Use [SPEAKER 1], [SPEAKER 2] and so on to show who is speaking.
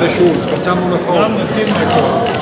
[SPEAKER 1] Grande Schulz, facciamo una foto.